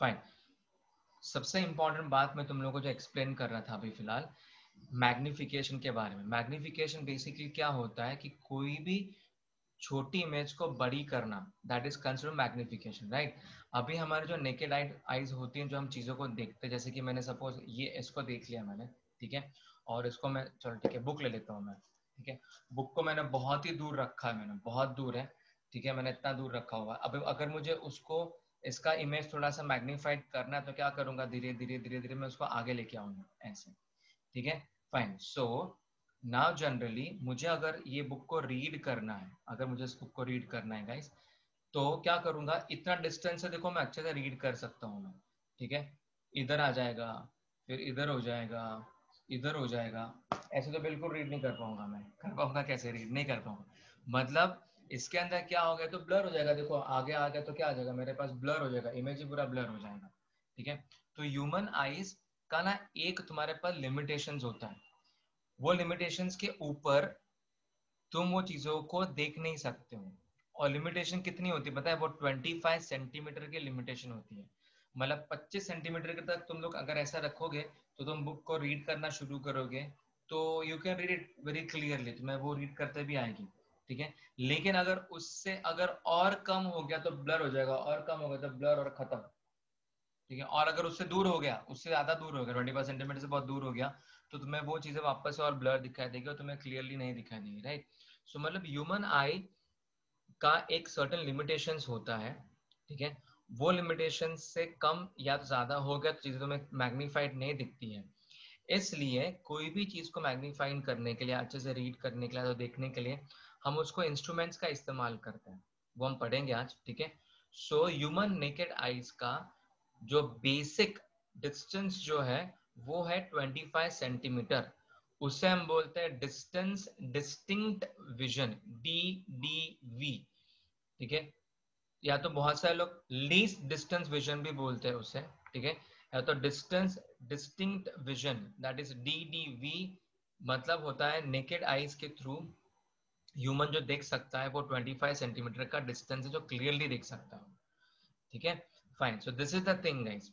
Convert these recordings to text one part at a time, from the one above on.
Fine सबसे important बात मैं तुम लोगों को जो एक्सप्लेन कर रहा था अभी फ़िलहाल मैग्निफिकेशन के बारे में। मैग्निफिकेशन बेसिकली क्या होता है कि कोई भी छोटी इमेज को बड़ी करना that is consider magnification right अभी हमारे जो नेकेड आईज होती हैं, जो हम चीज़ों को देखते हैं, जैसे कि मैंने सपोज़ ये इसको देख लिया मैंने, ठीक है? और इसको मैं चलो ठीक है बुक ले लेता हूँ मैं, ठीक है? बुक को मैंने बहुत ही दूर रखा है मैंने, बहुत दूर है, ठीक है? मैंने इतना दूर रखा हुआ अब अगर मुझे उसको इसका इमेज थोड़ा सा मैग्नीफाइड करना है तो क्या करूँगा? धीरे धीरे धीरे धीरे मैं उसको आगे लेके आऊँगा, ऐसे। ठीक है? फाइन सो नाउ जनरली मुझे अगर ये बुक को रीड करना है, अगर मुझे इस बुक को रीड करना है गाइस तो क्या करूँगा? इतना डिस्टेंस है, देखो मैं अच्छे से रीड कर सकता हूँ मैं। ठीक है? इधर आ जाएगा, फिर इधर हो जाएगा, इधर हो जाएगा। ऐसे तो बिल्कुल रीड नहीं कर पाऊँगा मैं। कर पाऊँगा कैसे? रीड नहीं कर पाऊँगा। मतलब इसके अंदर क्या हो गया तो ब्लर हो जाएगा। देखो, आगे आ गया तो क्या आ जाएगा? मेरे पास ब्लर हो जाएगा। इमेज ही पूरा ब्लर हो जाएगा। ठीक है? तो ह्यूमन आईज का ना एक तुम्हारे पास लिमिटेशंस होता है। वो लिमिटेशंस के ऊपर तुम वो चीज़ों को देख नहीं सकते हो। और लिमिटेशन कितनी होती है? पता है, वो 25 सेंटीमीटर की लिमिटेशन होती है। मतलब 25 सेंटीमीटर के तक तुम लोग अगर ऐसा रखोगे तो तुम बुक को रीड करना शुरू करोगे। तो you can read it very clearly तुम्हें वो रीड करते भी आएगी। ठीक है? लेकिन अगर उससे, अगर और कम हो गया तो ब्लर हो जाएगा, और कम हो गया तो ब्लर और खत्म। ठीक है? और अगर उससे दूर हो गया, उससे ज़्यादा दूर हो गया ट्वेंटी फाइव सेंटीमीटर से बहुत दूर हो गया तो तुम्हें वो चीज़ें वापस और ब्लर दिखाई देगी और तुम्हें क्लियरली नहीं दिखाई देगी राइट सो मतलब ह्यूमन आई का एक सर्टन लिमिटेशन होता है, ठीक है? वो लिमिटेशन से कम या तो ज़्यादा हो गया तो चीज़ें तुम्हें मैग्नीफाइड नहीं दिखती है। इसलिए कोई भी चीज़ को मैग्नीफाइड करने के लिए, अच्छे से रीड करने के लिए तो देखने के लिए हम उसको इंस्ट्रूमेंट्स का इस्तेमाल करते हैं। वो हम पढ़ेंगे आज, ठीक है? सो ह्यूमन नेकेड आईज का जो बेसिक डिस्टेंस जो है, वो है 25 सेंटीमीटर उसे हम बोलते हैं distance distinct vision D D V ठीक है? या तो बहुत सारे लोग लीस्ट डिस्टेंस विजन भी बोलते हैं उसे, ठीक है? या तो distance distinct vision that is D D V मतलब होता है नेकेड आईज के थ्रू ह्यूमन जो देख सकता है वो 25 सेंटीमीटर का डिस्टेंस है जो क्लियरली देख सकता है। ठीक है? Fine so this is the thing guys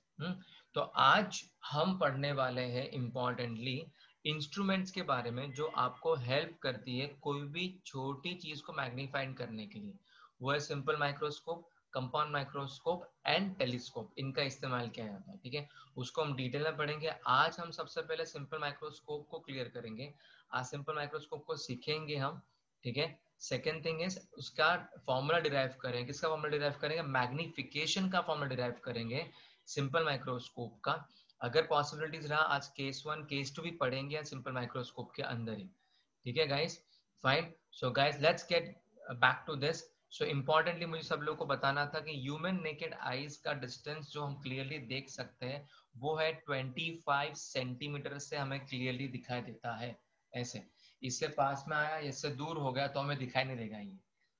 तो आज हम पढ़ने वाले हैं इंपॉर्टेंटली इंस्ट्रूमेंट्स के बारे में जो आपको हेल्प करती है कोई भी छोटी चीज़ को मैग्नीफाइड करने के लिए। वो है simple microscope compound microscope and telescope इनका इस्तेमाल किया जाता है। ठीक है? उसको हम डिटेल में पढ़ेंगे। आज हम सबसे पहले सिंपल माइक्रोस्कोप को क्लियर करेंगे। आज सिंपल माइक्रोस्कोप को सीखेंगे हम। ठीक है? सेकेंड थिंग इज़ उसका फॉर्मूला डिराइव करेंगे किसका फॉर्मूला डिराइव करेंगे? मैग्निफिकेशन का फॉर्मूला डिराइव करेंगे। सिंपल माइक्रोस्कोप का। अगर पॉसिबिलिटीज रहा, आज केस वन केस टू भी पढ़ेंगे सिंपल माइक्रोस्कोप के अंदर ही। ठीक है guys fine so guys let's get back to this so importantly मुझे सब लोगों को बताना था कि ह्यूमन नेकेड आईज का डिस्टेंस जो हम क्लियरली देख सकते हैं, वो है 25 सेंटीमीटर से हमें क्लियरली दिखाई देता है। ऐसे। इससे पास में आया इससे दूर हो गया तो हमें दिखाई नहीं देगा ये।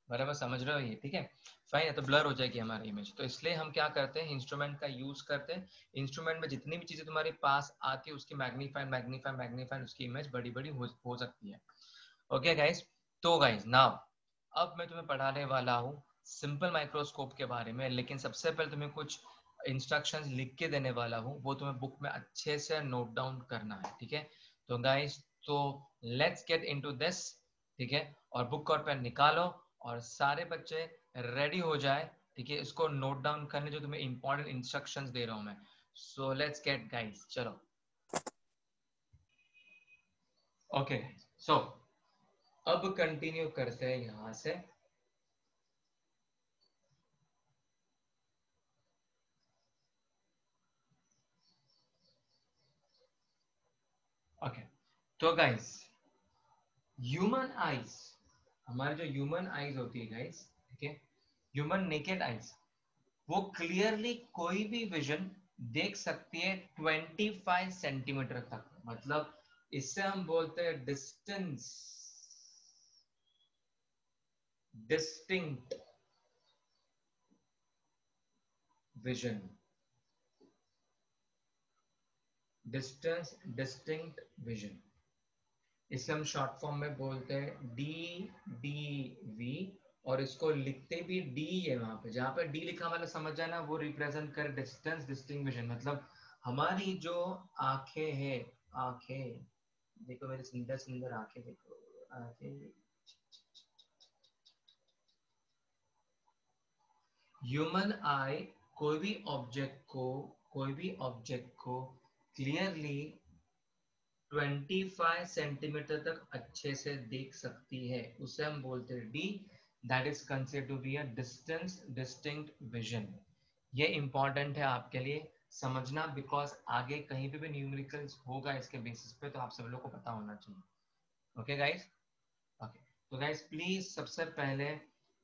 बराबर समझ रहे हो ये? ठीक है? फाइन है तो ब्लर हो जाएगी हमारी इमेज तो इसलिए हम क्या करते हैं इंस्ट्रूमेंट का यूज़ करते हैं। इंस्ट्रूमेंट में जितनी भी चीज़ें तुम्हारे पास आती है उसकी मैग्नीफाई मैग्नीफाई मैग्नीफाई उसकी इमेज बड़ी बड़ी हो, हो सकती है। ओके गाइज़ तो गाइज़ नाउ अब मैं तुम्हें पढ़ाने वाला हूँ सिंपल माइक्रोस्कोप के बारे में लेकिन सबसे पहले तुम्हें कुछ इंस्ट्रक्शंस लिख के देने वाला हूँ। वो तुम्हें बुक में अच्छे से नोट डाउन करना है ठीक है? तो गाइज़ तो लेट्स गेट इनटू दिस ठीक है? और बुक और पेन निकालो और सारे बच्चे रेडी हो जाए, ठीक है? इसको नोट डाउन करने जो तुम्हें इंपॉर्टेंट इंस्ट्रक्शंस दे रहा हूँ मैं। सो लेट्स गेट गाइस चलो। ओके सो अब कंटिन्यू करते हैं यहाँ से ओके okay. तो गाइस ह्यूमन आईज हमारे जो ह्यूमन आईज होती है गाइस ठीक है? ह्यूमन नेकेड आईज वो क्लियरली कोई भी विजन देख सकती है 25 सेंटीमीटर तक। मतलब इससे हम बोलते हैं distance distinct vision distance distinct vision इसे हम शॉर्ट फॉर्म में बोलते हैं डी डी वी और इसको लिखते भी डी है वहाँ पे। जहाँ पे डी लिखा मतलब समझ जाना, वो रिप्रेजेंट कर डिस्टेंस डिस्टिंग्विशन मतलब हमारी जो आँखें हैं, आँखें, देखो मेरी सुंदर सुंदर आँखें, देखो, आँखें। ह्यूमन आई कोई भी ऑब्जेक्ट को, कोई भी ऑब्जेक्ट को क्लियरली 25 सेंटीमीटर तक अच्छे से देख सकती है। उसे हम बोलते हैं D that is consider to be a distance distinct vision ये इंपॉर्टेंट है आपके लिए समझना बिकॉज़ आगे कहीं पे भी न्यूमेरिकल्स होगा इसके बेसिस पे तो आप सब लोग को पता होना चाहिए। ओके गाइस ओके तो गाइस प्लीज़ सबसे पहले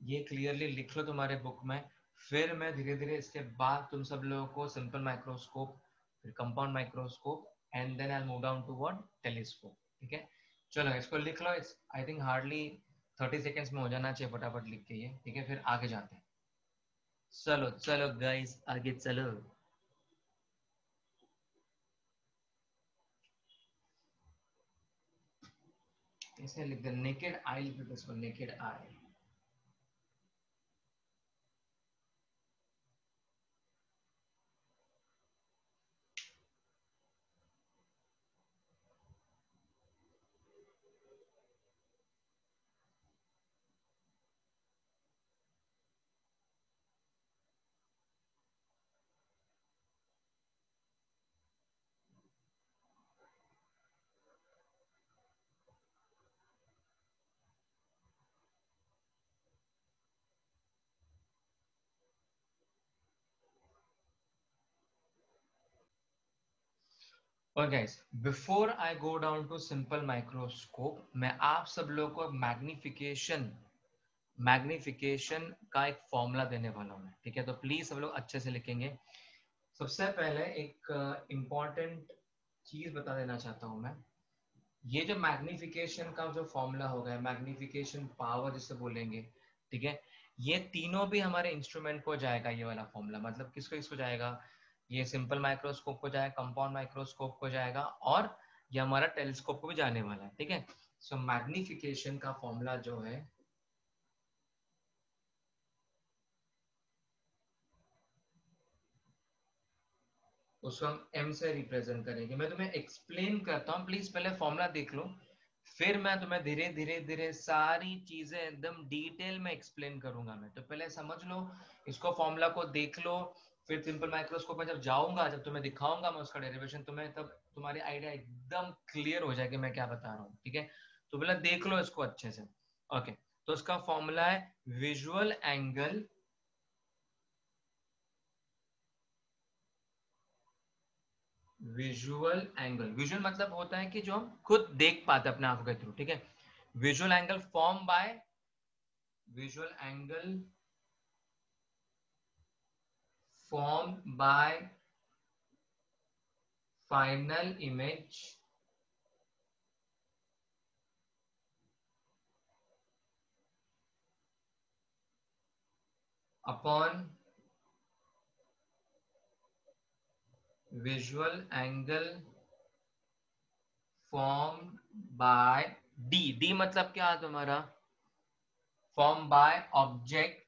ये क्लियरली लिख लो तुम्हारे बुक में। फिर मैं धीरे धीरे इसके बाद तुम सब लोगों को सिंपल माइक्रोस्कोप फिर compound microscope and then I move down to what telescope ठीक है चलो, इसको लिख लो it's I think hardly thirty seconds में हो जाना चाहिए फटाफट लिख के ये, ठीक है? फिर आगे जाते हैं। चलो चलो गाइस आगे चलो। इसे लिख दे नेकेड आई लिख दे, इसको नेकेड आई और guys before I go down to simple microscope मैं आप सब लोगों को मैग्निफिकेशन मैग्निफिकेशन का एक फॉर्मूला देने वाला हूँ ठीक है? तो प्लीज़ सब लोग अच्छे से लिखेंगे। सबसे पहले एक इंपॉर्टेंट uh, चीज़ बता देना चाहता हूँ मैं। ये जो मैग्निफिकेशन का जो फॉर्मूला होगा मैग्निफिकेशन पावर जिसे बोलेंगे ठीक है? ये तीनों भी हमारे इंस्ट्रूमेंट को जाएगा ये वाला फॉर्मूला मतलब किसको किसको जाएगा? ये सिंपल माइक्रोस्कोप को जाएगा, कंपाउंड माइक्रोस्कोप को जाएगा और ये हमारा टेलीस्कोप को भी जाने वाला है, ठीक है? सो मैग्निफिकेशन का फॉर्मूला जो है, उसको हम एम से रिप्रेजेंट करेंगे। मैं तुम्हें एक्सप्लेन करता हूँ प्लीज़ पहले फॉर्मूला देख लो, फिर मैं तुम्हें धीरे धीरे धीरे सारी चीज़ें एकदम डिटेल में एक्सप्लेन करूँगा मैं। तो पहले समझ लो, इसको फॉर्मूला को देख लो फिर सिंपल माइक्रोस्कोप में जब जाऊँगा, जब तुम्हें दिखाऊँगा मैं उसका डेरिवेशन तुम्हें तब तुम्हारी आइडिया एकदम क्लियर हो जाएगी मैं क्या बता रहा हूँ, ठीक है? तो पहले देख लो इसको अच्छे से। ओके तो इसका फॉर्मूला है visual angle visual angle visual मतलब होता है कि जो हम खुद देख पाते अपने आँखों के थ्रू ठीक है? Visual angle form by visual angle formed by final image upon visual angle formed by D. D मतलब क्या है तुम्हारा formed by object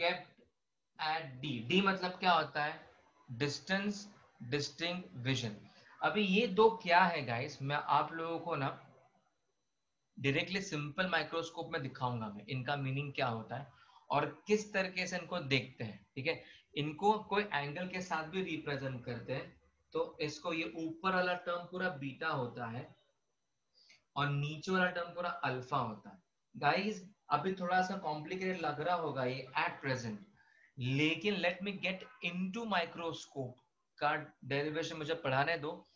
kept at D D मतलब क्या होता है? डिस्टेंस डिस्टिंग विजन अभी ये दो क्या है गाइस मैं आप लोगों को ना डायरेक्टली सिंपल माइक्रोस्कोप में दिखाऊँगा मैं, इनका मीनिंग क्या होता है और किस तरीके से इनको देखते हैं, ठीक है? इनको कोई एंगल के साथ भी रिप्रेजेंट करते हैं तो इसको ये ऊपर वाला टर्म पूरा बीटा होता है और नीचे वाला टर्म पूरा अल्फ़ा होता है। गाइस अभी थोड़ा सा कॉम्प्लिकेटेड लग रहा होगा ये एट प्रेजेंट लेकिन let me get into microscope का डेरिवेशन मुझे पढ़ाने दो।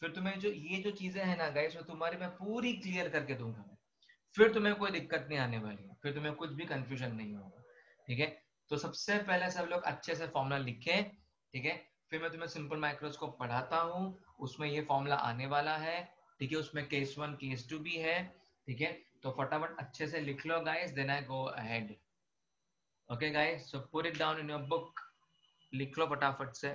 फिर तुम्हें जो, ये जो चीज़ें है ना गाइस वो तुम्हारी मैं पूरी क्लियर करके दूँगा। फिर तुम्हें कोई दिक्कत नहीं आने वाली है। फिर तुम्हें कुछ भी कंफ्यूजन नहीं होगा। ठीक है? तो सबसे पहले सब लोग अच्छे से फॉर्मूला लिखे। ठीक है? फिर मैं तुम्हें सिंपल माइक्रोस्कोप पढ़ाता हूँ। उसमें ये फॉर्मूला आने वाला है। ठीक है? उसमें केस वन केस टू भी है। ठीक है? तो फटाफट अच्छे से लिख लो guys then I go ahead okay guys so put it down in your book लिख लो फटाफट से।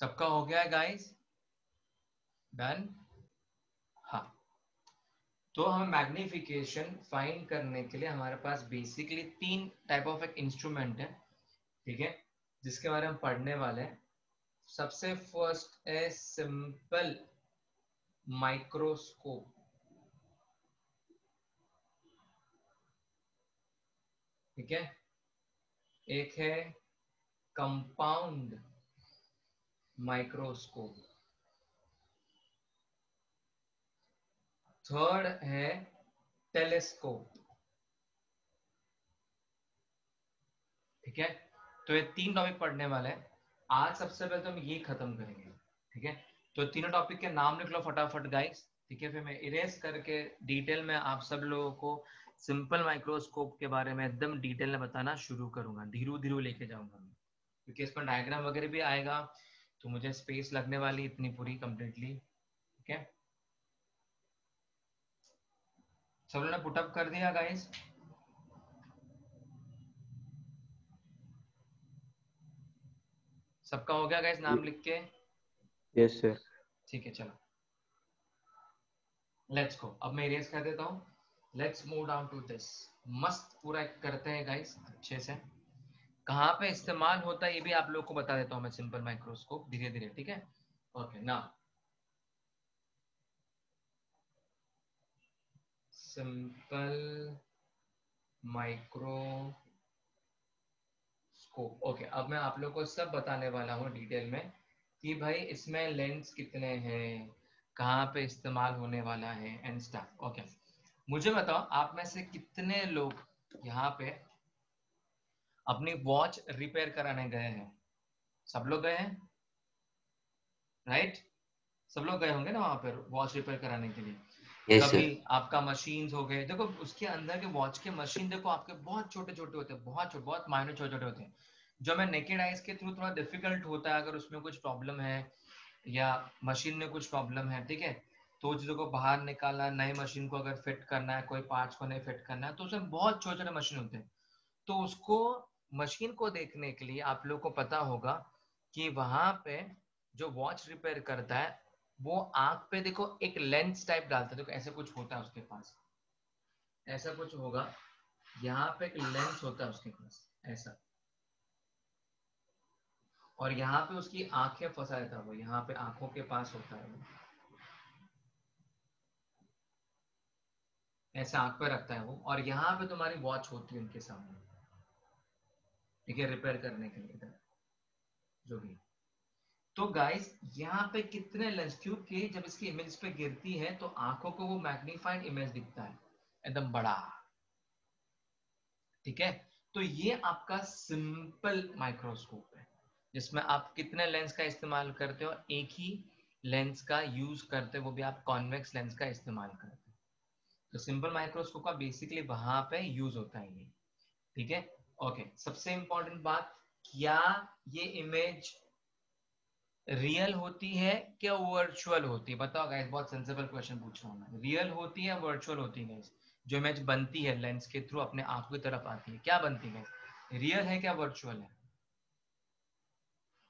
सबका हो गया है गाइस डन हाँ. तो हम मैग्निफिकेशन फाइंड करने के लिए हमारे पास बेसिकली तीन टाइप ऑफ़ एक इंस्ट्रूमेंट है, ठीक है? जिसके बारे में पढ़ने वाले हैं। सबसे फ़र्स्ट है सिंपल माइक्रोस्कोप ठीक है? एक है कंपाउंड माइक्रोस्कोप। थर्ड है टेलीस्कोप। ठीक है? तो ये तीन टॉपिक पढ़ने वाले हैं। आज सबसे पहले तो हम ये खत्म करेंगे। ठीक है? तो तीनों टॉपिक के नाम लिख लो फटाफट गाइस ठीक है? फिर मैं इरेज करके डिटेल में आप सब लोगों को सिंपल माइक्रोस्कोप के बारे में एकदम डिटेल में बताना शुरू करूँगा। धीरे धीरे लेके जाऊँगा क्योंकि इसमें डायग्राम वगैरह भी आएगा। तो मुझे स्पेस लगने वाली इतनी पूरी कंप्लीटली ठीक है? सब लोगों ने पुटअप कर दिया गाइस सबका हो गया गाइस नाम लिख के? यस सर ठीक है चलो। लेट्स गो अब मैं इरेज कर देता हूँ. Let's move down to this मस्त पूरा करते हैं गाइस अच्छे से। कहाँ पे इस्तेमाल होता है, ये भी आप लोग को बता देता हूँ मैं सिंपल माइक्रोस्कोप धीरे धीरे ठीक है? ओके ना सिंपल माइक्रोस्कोप ओके अब मैं आप लोग को सब बताने वाला हूँ डिटेल में कि भाई इसमें लेंस कितने हैं, कहाँ पे इस्तेमाल होने वाला है एंड स्टाफ ओके मुझे बताओ, आप में से कितने लोग यहाँ पे अपनी वॉच रिपेयर कराने गए हैं। सब लोग गए हैं? राइट सब लोग गए होंगे ना वहाँ पर वॉच रिपेयर कराने के लिए? यस कभी सर आपका मशीन हो गए। देखो उसके अंदर के वॉच के मशीन देखो आपके बहुत छोटे छोटे होते हैं बहुत छोटे बहुत माइनर छोटे छोटे होते हैं। जो मैं नेकेड आइज़ के थ्रू थोड़ा डिफ़िकल्ट होता है अगर उसमें कुछ प्रॉब्लम है या मशीन में कुछ प्रॉब्लम है ठीक है? तो चीज़ों को बाहर निकालना नए मशीन को अगर फिट करना है कोई पार्ट्स को नहीं फिट करना है तो उसमें बहुत छोटे छोटे मशीन होते हैं। तो उसको मशीन को देखने के लिए आप लोग को पता होगा कि वहाँ पे जो वॉच रिपेयर करता है, वो आँख पे देखो एक लेंस टाइप डालता है। देखो, ऐसा कुछ होता है उसके पास। ऐसा कुछ होगा। यहाँ पे एक लेंस होता है उसके पास। ऐसा। और यहाँ पे उसकी आँखें फंसा देता है वो। यहाँ पे आँखों के पास होता है वो। ऐसे आँख पे रखता है वो। और यहाँ पे तुम्हारी वॉच होती है उनके सामने। ठीक है रिपेयर करने के लिए इधर जो भी तो गाइस यहाँ पे कितने लेंस क्योंकि जब इसकी इमेज पे गिरती है तो आँखों को वो मैग्नीफाइड इमेज दिखता है, एकदम बड़ा। ठीक है? तो ये आपका सिंपल माइक्रोस्कोप है, जिसमें आप कितने लेंस का इस्तेमाल करते हो, एक ही लेंस का यूज़ करते हो, वो भी आप कॉन्वेक्स लेंस का इस्तेमाल करते हो। तो सिंपल माइक्रोस्कोप का बेसिकली वहाँ पे यूज़ होता है ये। ठीक है? ओके सबसे इंपॉर्टेंट बात, क्या ये इमेज रियल होती है क्या वर्चुअल होती है? बताओ गाइस बहुत सेंसिबल क्वेश्चन पूछ रहा हूँ मैं। रियल होती है वर्चुअल होती है जो इमेज बनती है लेंस के थ्रू अपने आँखों की तरफ़ आती है, क्या बनती है रियल है क्या वर्चुअल है?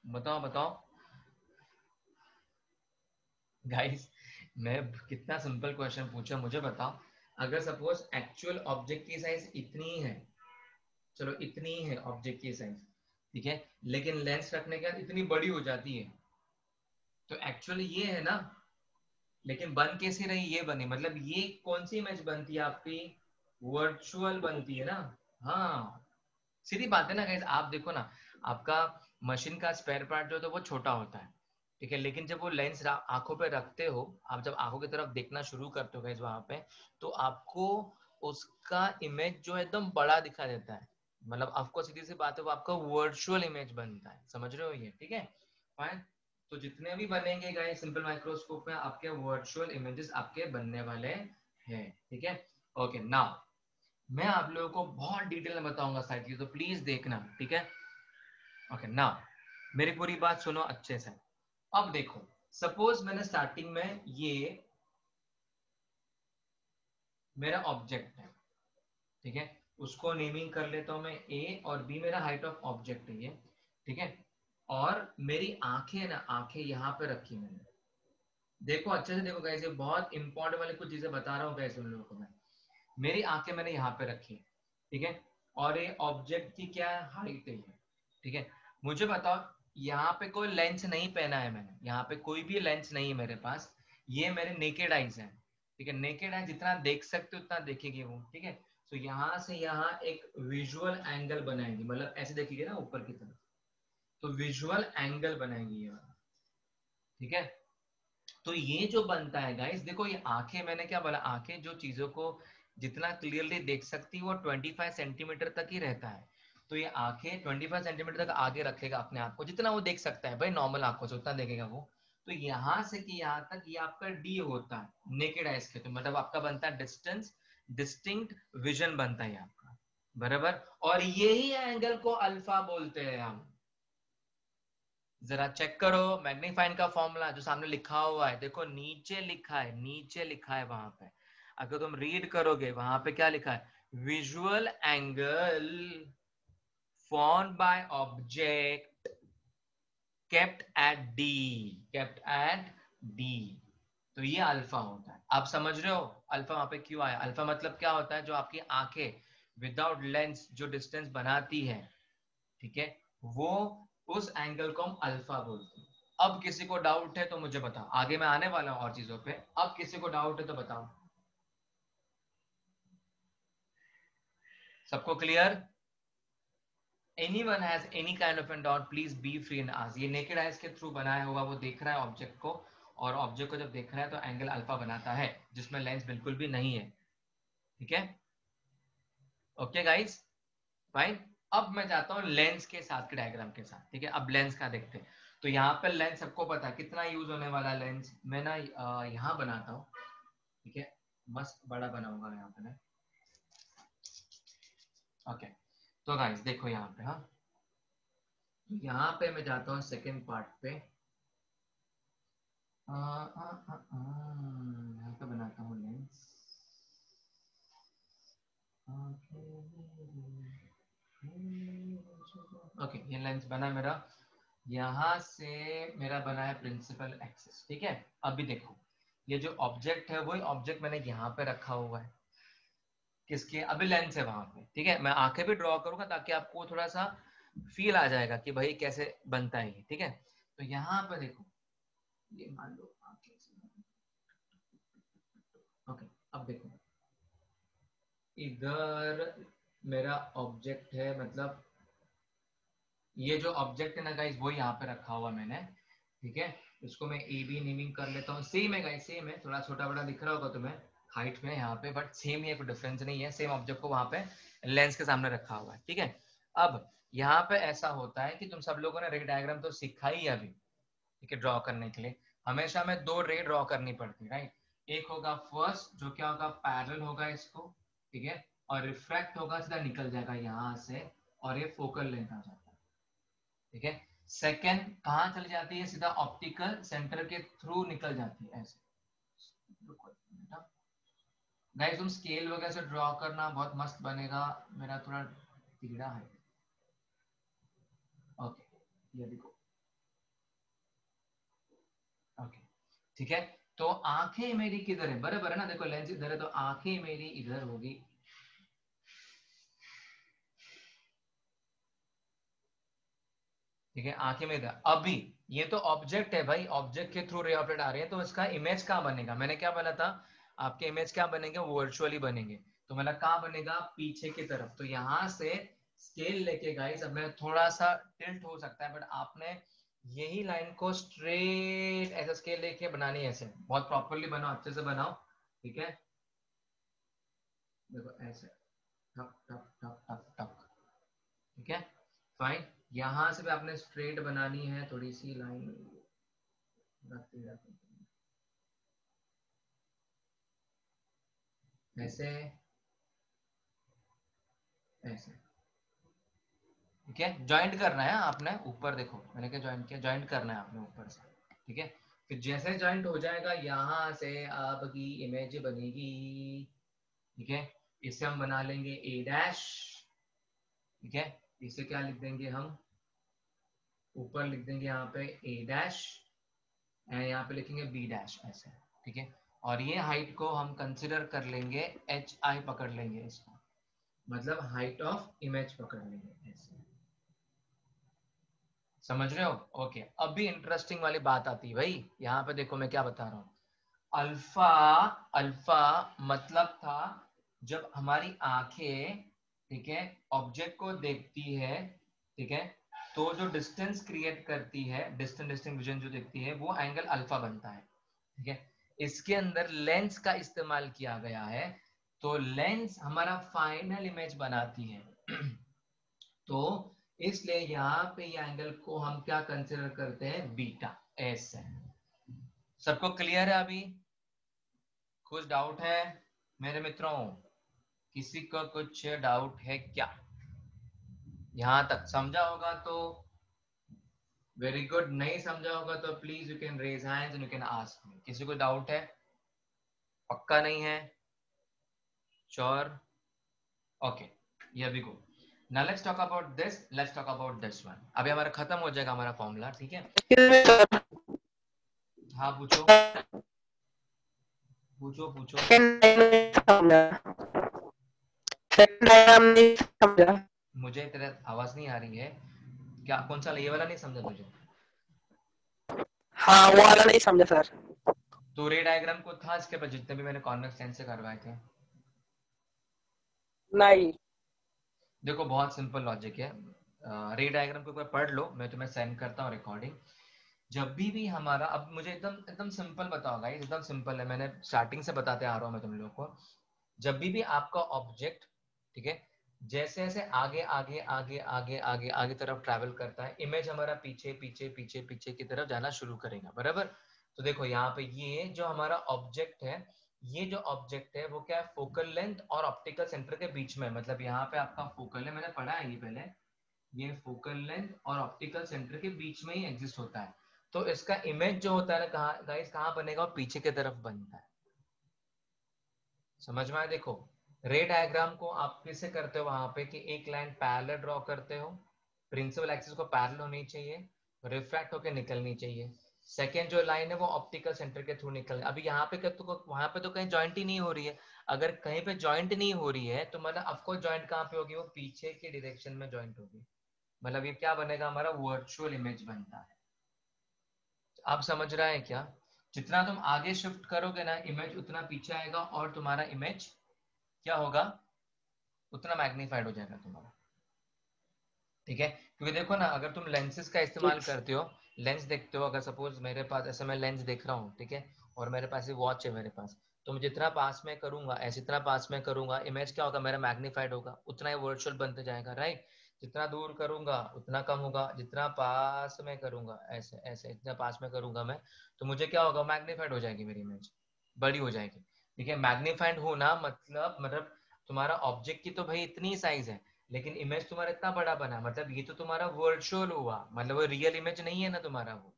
बताओ बताओ। गाइस मैं कितना सिंपल क्वेश्चन पूछा, मुझे बताओ। अगर सपोज़ एक्चुअल ऑब्जेक्ट की साइज़ इतनी है चलो, इतनी है ऑब्जेक्ट की साइज़ ठीक है? लेकिन लेंस रखने के बाद इतनी बड़ी हो जाती है। तो एक्चुअली ये है ना, लेकिन बन कैसे रही? ये बनी। मतलब ये कौन सी इमेज बनती है आपकी? वर्चुअल बनती है ना? हाँ। सीधी बात है ना गाइस आप देखो ना, आपका मशीन का स्पेयर पार्ट जो है वो छोटा होता है, ठीक है? लेकिन जब वो लेंस आँखों पे रखते हो, आप जब आँखों की तरफ़ देखना शुरू करते हो गाइस वहाँ पे तो आपको उसका इमेज जो है, एकदम बड़ा दिखा देता है। मतलब आपको सीधी सी बात है, वो आपका वर्चुअल इमेज बनता है। समझ रहे हो ये? ठीक है? फाइन तो जितने भी बनेंगे गाइस सिंपल माइक्रोस्कोप में आपके वर्चुअल इमेजेस आपके बनने वाले हैं। ठीक है? ओके नाउ मैं आप लोगों को बहुत डिटेल में बताऊँगा सारी चीज़ तो प्लीज़ देखना, ठीक है? ओके नाउ मेरी पूरी बात सुनो अच्छे से। अब देखो सपोज़ मैंने स्टार्टिंग में ये मेरा ऑब्जेक्ट है। ठीक है? उसको नेमिंग कर लेता हूँ मैं ए और बी मेरा हाइट ऑफ़ ऑब्जेक्ट है ये, ठीक है? और मेरी आँखें ना, आँखें यहाँ पे रखी मैंने। देखो, अच्छे से देखो कैसे बहुत इंपॉर्टेंट वाली कुछ चीज़ें बता रहा हूँ कैसे उन लोगों को मैं। मेरी आँखें मैंने यहाँ पे रखी है, ठीक है? और ये ऑब्जेक्ट की क्या हाइट है ठीक है? मुझे बताओ, यहाँ पे कोई लेंस नहीं पहना है मैंने, यहाँ पे कोई भी लेंस नहीं है मेरे पास। ये मेरे नेकेड आईज है, ठीक है? नेकेड आई जितना देख सकते उतना देखेगी वो, ठीक है? तो यहाँ से यहाँ एक विजुअल एंगल बनाएँगे। मतलब ऐसे देखेगी ना, ऊपर की तरफ़। तो विजुअल एंगल बनाएगी ये वाला। ठीक है? तो ये जो बनता है गाइस देखो ये आँखें, मैंने क्या बोला, आँखें जो चीज़ों को जितना क्लियरली देख सकती वो 25 सेंटीमीटर तक ही रहता है। तो ये आँखें 25 सेंटीमीटर तक आगे रखेगा अपने आप को, जितना वो देख सकता है। भाई नॉर्मल आँखों से उतना देखेगा वो। तो यहाँ से कि यहाँ तक ये आपका डी होता है नेकेड आइस के। तो मतलब आपका बनता है डिस्टेंस डिस्टिंक्ट विजन बनता है आपका, बराबर? और यही एंगल को अल्फ़ा बोलते हैं हम। जरा चेक करो मैग्नीफाइन का फॉर्मूला जो सामने लिखा हुआ है, देखो नीचे लिखा है, नीचे लिखा है वहाँ पे। अगर तुम रीड करोगे, वहाँ पे क्या लिखा है? Visual angle form by object kept at D kept at D तो ये अल्फ़ा होता है। आप समझ रहे हो? अल्फ़ा वहाँ पे क्यों आया? अल्फ़ा मतलब क्या होता है? जो आपकी आँखें विदाउट लेंस जो डिस्टेंस बनाती है, ठीक है? वो उस एंगल को हम अल्फ़ा बोलते हैं। अब किसी को डाउट है तो मुझे बताओ। आगे मैं आने वाला हूँ और चीज़ों पे। अब किसी को डाउट है तो बताओ। सबको clear anyone has any kind of a doubt, please be free and ask. ये naked eyes के थ्रू बनाया होगा वो देख रहा है ऑब्जेक्ट को। और ऑब्जेक्ट को जब देख रहा है तो एंगल अल्फ़ा बनाता है, जिसमें लेंस बिल्कुल भी नहीं है। ठीक है? ओके गाइस फाइन अब मैं जाता हूँ लेंस के साथ के डायग्राम के साथ। ठीक है? अब लेंस का देखते हैं। तो यहाँ पर लेंस सबको पता कितना यूज़ होने वाला लेंस मैं ना यहाँ बनाता हूँ। ठीक है? मस्त बड़ा बनाऊँगा यहाँ पे ना। ओके तो गाइस देखो यहाँ पे हाँ। यहाँ पे मैं जाता हूँ सेकेंड पार्ट पे। यहाँ पे बनाता हूँ लेंस ओके okay, ये लेंस बना मेरा। यहाँ से मेरा बना है प्रिंसिपल एक्सिस ठीक है? अभी देखो ये जो ऑब्जेक्ट है वही ऑब्जेक्ट मैंने यहाँ पे रखा हुआ है। किसके? अभी लेंस है वहाँ पे ठीक है? मैं आँखें भी ड्रॉ करूँगा ताकि आपको थोड़ा सा फील आ जाएगा कि भाई कैसे बनता है ये ठीक है? तो यहाँ पे देखो ये मान लो ओके, अब देखो। इधर मेरा ऑब्जेक्ट है मतलब ये जो ऑब्जेक्ट है ना गाइस वो यहाँ पे रखा हुआ मैंने, ठीक है? इसको मैं ए बी नेमिंग कर लेता हूँ। सेम है गाइस सेम है। थोड़ा छोटा बड़ा दिख रहा होगा तुम्हें हाइट में यहाँ पे बट सेम ही है, कोई डिफरेंस नहीं है। सेम ऑब्जेक्ट को वहाँ पे लेंस के सामने रखा हुआ है, ठीक है? अब यहाँ पे ऐसा होता है कि तुम सब लोगों ने रे डायग्राम तो सीखा ही अभी, ठीक है ड्रॉ करने के लिए। हमेशा में दो रे ड्रॉ करनी पड़ती है राइट एक होगा फ़र्स्ट जो क्या होगा पैरल होगा इसको, ठीक है? और रिफ्रैक्ट होगा, सीधा निकल जाएगा यहाँ से, और ये फोकल लेंथ आ जाता है, ठीक है? सेकेंड कहाँ चली जाती है? सीधा ऑप्टिकल सेंटर के थ्रू निकल जाती है, ऐसे। गाइस तुम स्केल वगैरह से ड्रॉ करना बहुत मस्त बनेगा, मेरा थोड़ा टीड़ा है। ओके ये देखो ओके ठीक है? तो आँखें मेरी किधर है? बराबर है ना? देखो, लेंस इधर है तो आँखें मेरी इधर होगी। ठीक है? आँखें में इधर। अभी, ये तो ऑब्जेक्ट है भाई। ऑब्जेक्ट के थ्रू रे लाइट आ रही है तो इसका इमेज कहाँ बनेगा? मैंने क्या बोला था? आपके इमेज क्या बनेंगे? वर्चुअली बनेंगे। तो मतलब कहाँ बनेगा? पीछे की तरफ़। तो यहाँ से स्केल लेके गाइस अब मैं थोड़ा सा टिल्ट हो सकता है बट आपने यही लाइन को स्ट्रेट ऐसा स्केल लेके बनानी है ऐसे। बहुत प्रॉपरली बनाओ, अच्छे से बनाओ, ठीक है? देखो, ऐसे। टक टक टक टक टक। ठीक है? फाइन यहाँ से भी आपने स्ट्रेट बनानी है, थोड़ी सी लाइन ऐसे। ऐसे। ठीक है? ज्वाइंट करना है आपने ऊपर, देखो, मैंने क्या ज्वाइंट किया? ज्वाइंट करना है आपने ऊपर से, ठीक है? फिर जैसे ज्वाइंट हो जाएगा, यहाँ से आपकी इमेज बनेगी, ठीक है? इसे हम बना लेंगे ए डैश ठीक है? इसे क्या लिख देंगे हम? ऊपर लिख देंगे यहाँ पे ए डैश एंड यहाँ पे लिखेंगे बी डैश ऐसे, ठीक है? और ये हाइट को हम कंसिडर कर लेंगे एच आई पकड़ लेंगे इसको मतलब हाइट ऑफ़ इमेज पकड़ लेंगे, ऐसे। समझ रहे हो? ओके अब भी इंटरेस्टिंग वाली बात आती है भाई। यहाँ पे देखो मैं क्या बता रहा हूँ। अल्फ़ा अल्फ़ा मतलब था जब हमारी आँखें, ठीक है ऑब्जेक्ट को देखती है, ठीक है तो जो डिस्टेंस क्रिएट करती है डिस्टेंस डिस्टेंस विजन जो देखती है, वो एंगल अल्फ़ा बनता है, ठीक है। इसके अंदर लेंस का इस्तेमाल किया गया है तो लेंस हमारा फाइनल इमेज बनाती है। तो इसलिए यहाँ पे ये एंगल को हम क्या कंसिडर करते हैं? बीटा एस है। सबको क्लियर है अभी? कुछ डाउट है? मेरे मित्रों, किसी को कुछ डाउट है क्या? यहाँ तक समझा होगा तो वेरी गुड नहीं समझा होगा तो please you can raise hands and you can ask me किसी को डाउट है? पक्का नहीं है? श्योर ओके ये भी good now let's talk about this. Let's talk about this one. अभी हमारा खत्म हो जाएगा हमारा फॉर्मूला ठीक है? हाँ पूछो। पूछो पूछो। मुझे तेरा आवाज़ नहीं आ रही है। क्या कौन सा ये वाला नहीं समझा तुझे? हाँ वो वाला नहीं समझा सर। तो रे डायग्राम को था इसके बाद जितने भी मैंने कॉन्वेक्स लेंस से करवाए थे। नहीं। देखो, बहुत सिंपल लॉजिक है। रे डायग्राम को पढ़ लो, मैं तुम्हें सेंड करता हूँ रिकॉर्डिंग जब भी भी हमारा, अब मुझे एकदम एकदम सिंपल बताओ गाइस एकदम सिंपल है। मैंने स्टार्टिंग से बताते आ रहा हूँ मैं तुम लोगों को। जब भी भी आपका ऑब्जेक्ट ठीक है, जैसे जैसे आगे आगे आगे आगे आगे आगे तरफ़ ट्रैवल करता है इमेज हमारा पीछे पीछे पीछे पीछे की तरफ़ जाना शुरू करेगा, बराबर? तो देखो, यहाँ पे ये जो हमारा ऑब्जेक्ट है ये जो ऑब्जेक्ट है, वो क्या है? फोकल लेंथ और ऑप्टिकल सेंटर के बीच में मतलब यहाँ पे आपका फोकल है, मैंने पढ़ा है ये पहले। ये फोकल लेंथ और ऑप्टिकल सेंटर के बीच में ही एग्जिस्ट होता है। तो इसका इमेज जो होता है ना, कहा गाइस कहाँ बनेगा? और पीछे की तरफ़ बनता है। समझ में आया? देखो रे डायग्राम को आप कैसे करते हो वहाँ पे कि एक लाइन पैरल ड्रॉ करते हो। प्रिंसिपल एक्सिस को पैरल होनी चाहिए रिफ्रैक्ट होकर निकलनी चाहिए। सेकेंड जो लाइन है वो ऑप्टिकल सेंटर के थ्रू निकल अभी यहाँ पे तो वहाँ पे तो कहीं ज्वाइंट ही नहीं हो रही है। अगर कहीं पे ज्वाइंट नहीं हो रही है तो मतलब अफकोर्स ज्वाइंट कहाँ पे होगी? वो पीछे के डायरेक्शन में ज्वाइंट होगी। मतलब ये क्या बनेगा? हमारा वर्चुअल इमेज बनता है। आप समझ रहे हैं क्या? जितना तुम आगे शिफ्ट करोगे ना इमेज उतना पीछे आएगा और तुम्हारा इमेज क्या होगा? उतना मैग्नीफाइड हो जाएगा तुम्हारा। ठीक है? क्योंकि देखो ना अगर तुम लेंसेज का इस्तेमाल करते हो लेंस देखते हो, अगर सपोज़ मेरे पास, ऐसे मैं लेंस देख रहा हूँ, ठीक है? और मेरे पास वॉच है मेरे पास तो मैं जितना पास में करूँगा, ऐसे इतना पास में करूँगा इमेज क्या होगा? मेरा मैग्नीफाइड होगा, उतना ही वर्चुअल बनते जाएगा राइट जितना दूर करूँगा, उतना कम होगा, जितना पास में करूँगा, ऐसे ऐसे, इतना पास में करूँगा मैं तो मुझे क्या होगा? मैग्नीफाइड हो जाएगी मेरी इमेज बड़ी हो जाएगी, ठीक है? मैग्नीफाइड होना मतलब मतलब तुम्हारा ऑब्जेक्ट की तो भाई इतनी साइज़ है लेकिन इमेज तुम्हारा इतना बड़ा बना मतलब ये तो तुम्हारा वर्चुअल हुआ मतलब वो रियल इमेज नहीं है ना तुम्हारा वो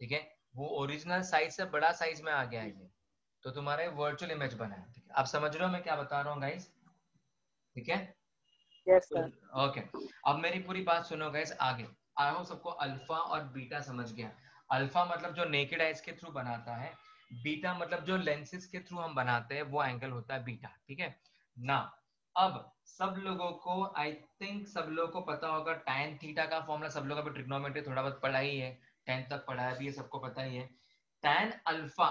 ठीक है? वो ओरिजिनल साइज़ से बड़ा साइज़ में आ गया ये तो तुम्हारा वर्चुअल इमेज बना है ठीक है? आप समझ रहे हो मैं क्या बता रहा हूँ गाइस ठीक है? यस सर ओके अब मेरी पूरी बात सुनो गाइस आगे। आई होप सबको अल्फ़ा और बीटा समझ गया। अल्फ़ा मतलब जो नेकेड आइज़ के थ्रू बनाता है बीटा मतलब जो लेंसेज के थ्रू हम बनाते हैं वो एंगल होता है बीटा ठीक है? ना अब सब लोगों को आई थिंक सब लोगों को पता होगा टैन थीटा का फॉर्मूला सब लोग ट्रिग्नोमेट्री थोड़ा बहुत पढ़ा ही है टेंथ तक पढ़ा है भी है सबको पता ही है। टैन अल्फ़ा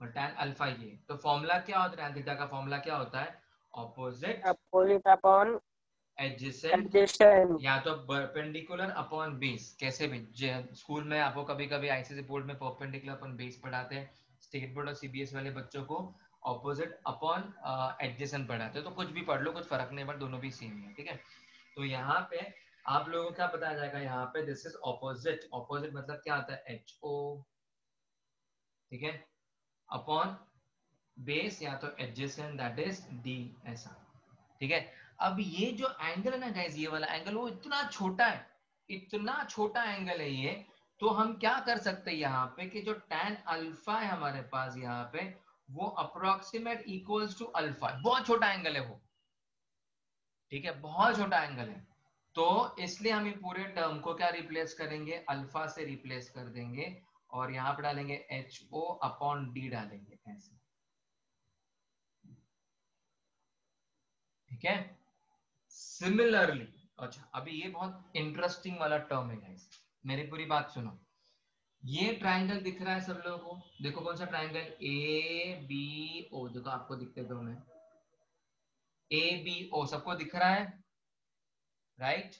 और टैन अल्फ़ा ये तो फॉर्मूला क्या होता है? टैन थीटा का फॉर्मूला क्या होता है? ऑपोजिट अपोजिट अपॉन एडजेसेंट या तो परपेंडिकुलर अपॉन बेस कैसे भी स्कूल में आपको कभी कभी आईसीसी बोर्ड में परपेंडिकुलर अपॉन बेस पढ़ाते हैं स्टेट बोर्ड और सीबीएस वाले बच्चों को ऑपोजिट अपॉन एडजेसन पढ़ाते तो कुछ भी पढ़ लो, कुछ फ़र्क नहीं पड़ दोनों भी सेम है ठीक है? तो यहाँ पे आप लोगों को क्या बताया जाएगा? यहाँ पे दिस इज़ ऑपोजिट ऑपोजिट मतलब क्या आता है? एच ओ ठीक है? अपॉन बेस या तो एडजेसन दैट इज़ डी ऐसा, ठीक है? अब ये जो एंगल है ना गाइज़ ये वाला एंगल वो इतना छोटा है, इतना छोटा एंगल है ये तो हम क्या कर सकते हैं यहाँ पे कि जो टेन अल्फ़ा है हमारे पास यहाँ पे वो अप्रोक्सीमेट इक्वल्स टू अल्फ़ा बहुत छोटा एंगल है वो। ठीक है? बहुत छोटा एंगल है। तो इसलिए हम पूरे टर्म को क्या रिप्लेस करेंगे? अल्फ़ा से रिप्लेस कर देंगे और यहाँ पर डालेंगे एच ओ अपॉन डी डालेंगे ऐसे। ठीक है? सिमिलरली अच्छा अभी ये बहुत इंटरेस्टिंग वाला टर्म है मेरी पूरी बात सुनो। ये ट्राइंगल दिख रहा है सब लोगों को। देखो कौन सा ट्राइंगल ए बी ओ देखो आपको दिखते दोनों। ए बी ओ सबको दिख रहा है? राइट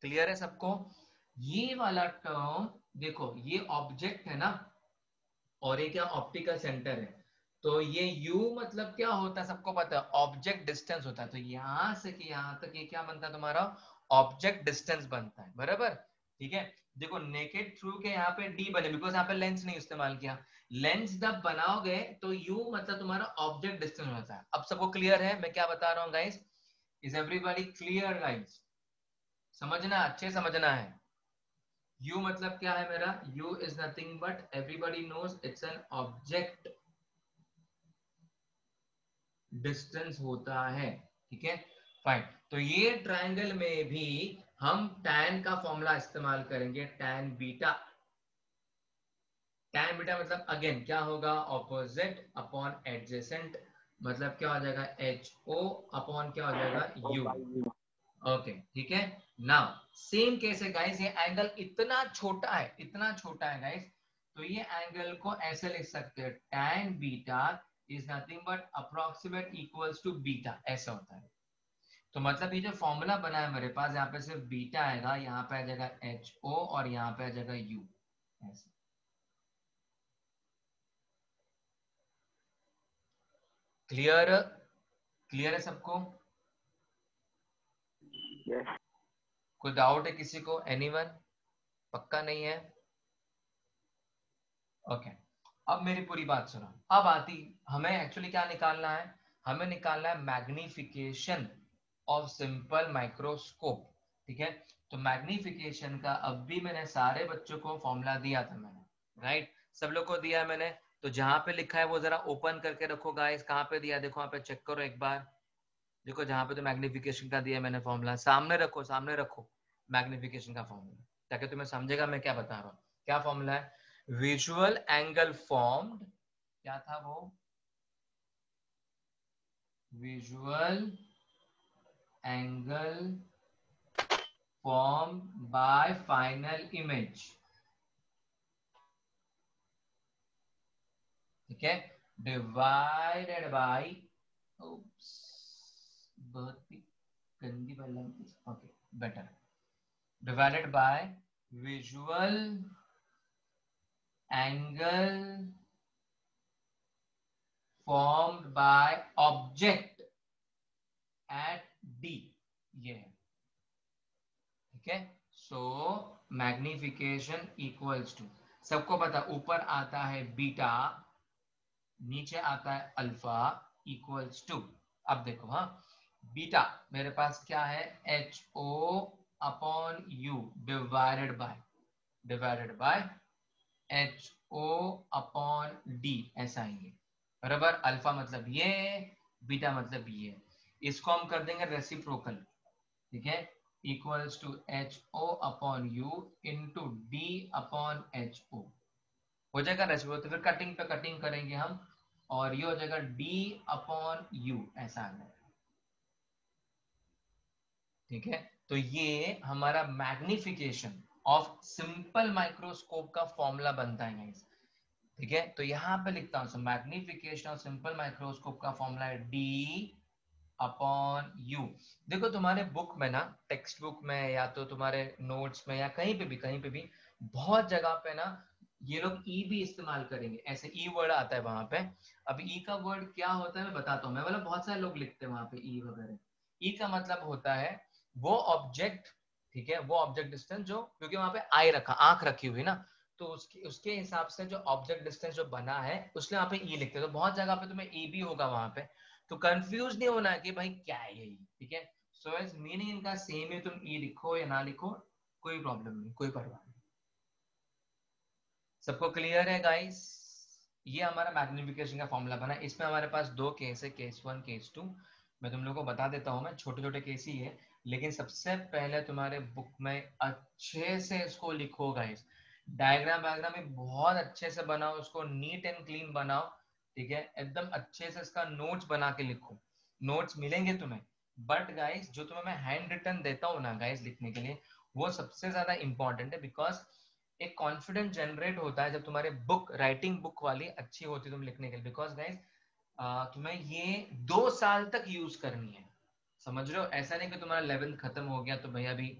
क्लियर है सबको? ये वाला टर्म देखो, ये ऑब्जेक्ट है ना? और ये क्या? ऑप्टिकल सेंटर है। तो ये u मतलब क्या होता है? सबको पता है। ऑब्जेक्ट डिस्टेंस होता है। तो यहाँ से यहाँ तक ये क्या बनता है तुम्हारा? ऑब्जेक्ट डिस्टेंस बनता है। बराबर? ठीक है? देखो नेकेड थ्रू के यहाँ पे डी बने बिकॉज़ यहाँ पे लेंस नहीं इस्तेमाल किया। लेंस जब बनाओगे तो यू मतलब तुम्हारा ऑब्जेक्ट डिस्टेंस होता है। अब सबको क्लियर है? मैं क्या बता रहा हूँ guys is everybody clear guys समझना, अच्छे समझना है। यू मतलब क्या है मेरा? U is nothing but everybody knows it's an object distance होता है। ठीक है? फाइन तो ये ट्रायंगल में भी हम टैन का फॉर्मूला इस्तेमाल करेंगे टैन बीटा टैन बीटा मतलब अगेन क्या होगा? ऑपोजिट अपॉन एडजेसेंट मतलब क्या हो जाएगा? एच ओ अपॉन क्या हो जाएगा? यू ओके ठीक है? नाउ सेम केस है गाइस ये एंगल इतना छोटा है, इतना छोटा है गाइस तो ये एंगल को ऐसे लिख सकते हैं tan beta is nothing but approximate equals to beta ऐसा होता है। तो मतलब ये जो फॉर्मूला बना है मेरे पास यहाँ पे सिर्फ़ बीटा आएगा यहाँ पे आ जाएगा एच ओ और यहाँ पे आ जाएगा यू ऐसे। क्लियर क्लियर है सबको? Yes. कोई डाउट है किसी को? एनीवन पक्का नहीं है? Okay okay. अब मेरी पूरी बात सुनो। अब आती हमें एक्चुअली क्या निकालना है? हमें निकालना है मैग्निफिकेशन ऑफ़ सिंपल माइक्रोस्कोप ठीक है? तो मैग्निफिकेशन का अब भी मैंने सारे बच्चों को फॉर्मूला दिया था मैंने राइट सब लोग को दिया मैंने। तो जहाँ पे लिखा है वो जरा ओपन करके रखो गाइस कहाँ पे दिया देखो यहाँ पे चेक करो एक बार। देखो, जहाँ पे तो मैग्निफिकेशन का दिया मैंने फॉर्मूला सामने रखो सामने रखो मैग्निफिकेशन का फॉर्मूला ताकि तुम्हें समझेगा मैं क्या बता रहा हूँ। क्या फॉर्मूला है? विजुअल एंगल फॉर्म्ड क्या था वो? Visual angle formed by final image. Okay, divided by oops gandhi okay better divided by visual angle formed by object at D, ये है। ठीक है? सो मैग्निफिकेशन इक्वल्स टू सबको पता, ऊपर आता है बीटा नीचे आता है अल्फ़ा इक्वल्स टू अब देखो हाँ। बीटा मेरे पास क्या है? H O upon U divided by divided by H O upon D ऐसा ही है। बराबर? अल्फ़ा मतलब ये बीटा मतलब ये। इसको हम कर देंगे रेसिप्रोकल ठीक है? Equals to H O upon U into D upon H O हो जाएगा रेसिप्रोकल तो फिर कटिंग पे कटिंग करेंगे हम, और ये हो जाएगा डी अपॉन यू ऐसा आ जाएगा ठीक है? तो ये हमारा मैग्निफिकेशन ऑफ़ सिंपल माइक्रोस्कोप का फॉर्मूला बनता है गाइस ठीक है? तो यहाँ पे लिखता हूँ मैग्निफिकेशन ऑफ़ सिंपल माइक्रोस्कोप का फॉर्मूला है डी अपॉन यू देखो, तुम्हारे बुक में ना टेक्स्ट बुक में, या तो तुम्हारे नोट्स में, या कहीं पे भी, कहीं पे भी, बहुत जगह पे ना, ये लोग ई e भी इस्तेमाल करेंगे। ऐसे ई e वर्ड आता है वहाँ पे। अब ई e का वर्ड क्या होता है, मैं बताता हूँ। मैं मतलब बहुत सारे लोग लिखते हैं वहाँ पे ई वगैरह। ई का मतलब होता है, वो ऑब्जेक्ट ठीक है, वो ऑब्जेक्ट डिस्टेंस जो, क्योंकि वहाँ पे आई रखा, आँख रखी हुई ना तो उसके उसके हिसाब से जो ऑब्जेक्ट डिस्टेंस जो बना है उसने वहाँ पे ई लिखते लिखते तो बहुत जगह पे तुम्हें ई भी होगा वहाँ पे। तो कंफ्यूज नहीं होना कि भाई क्या है ये, ठीक है? सो एज मीनिंग इनका सेम है, तुम ई लिखो या ना लिखो, कोई प्रॉब्लम नहीं, कोई परवाह नहीं। सबको क्लियर है गाइस ये हमारा मैग्निफिकेशन का फॉर्मूला बना। इसमें हमारे पास दो केस है केस वन केस टू मैं तुम लोगों को बता देता हूँ, मैं छोटे छोटे केस ही है, लेकिन सबसे पहले तुम्हारे बुक में अच्छे से इसको लिखो गाइस डायग्राम वायग्राम बहुत अच्छे से बनाओ, उसको नीट एंड क्लीन बनाओ। ठीक है? एकदम अच्छे से इसका नोट्स बना के लिखो। नोट्स मिलेंगे तुम्हें। बट गाइस जो तुम्हें मैं हैंड रिटर्न देता हूँ ना गाइस लिखने के लिए, वो सबसे ज़्यादा इंपॉर्टेंट है बिकॉज़ एक कॉन्फिडेंस जनरेट होता है जब तुम्हारे बुक राइटिंग बुक वाली अच्छी होती है तुम लिखने के लिए। बिकॉज़ गाइस तुम्हें ये दो साल तक यूज़ करनी है। समझ रहे हो? ऐसा नहीं कि तुम्हारा लेवल खत्म हो गया तो भैया अभी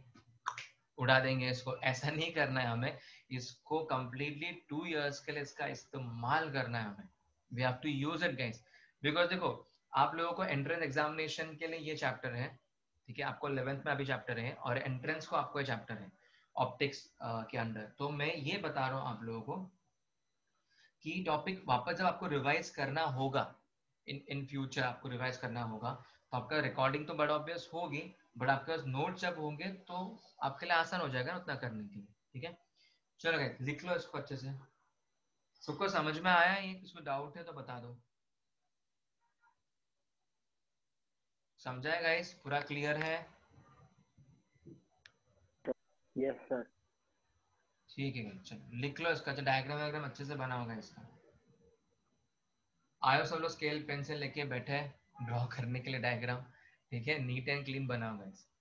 उड़ा देंगे इसको। ऐसा नहीं करना है हमें। इसको कंप्लीटली टू इयर्स के लिए इसका इस्तेमाल करना है हमें। We have to use it guys because देखो, आप लोगों को एंट्रेंस एग्जामिनेशन के लिए ये चैप्टर है, ठीक है? आपको इलेवेंथ में अभी चैप्टर है और एंट्रेंस को आपको ये चैप्टर है ऑप्टिक्स के अंदर। तो मैं ये बता रहा हूँ आप लोगों को कि टॉपिक वापस जब आपको रिवाइज करना होगा इन इन फ्यूचर आपको रिवाइज करना होगा तो आपका रिकॉर्डिंग तो बड़ा ऑब्वियस होगी बट आपके पास नोट जब होंगे तो आपके लिए आसान हो जाएगा उतना करने के लिए, ठीक है? चलो गए लिख लो इसको अच्छे से। सबको समझ में आया ये किसको डाउट है तो बता दो। समझाए गाइस पूरा क्लियर है? यस सर ठीक है चलो लिख लो इसका डायग्राम वायग्राम अच्छे से बना होगा इसका। आयो सब लोग स्केल पेंसिल लेके बैठे ड्रॉ करने के लिए डायग्राम ठीक है नीट एंड क्लीन बना होगा इसका।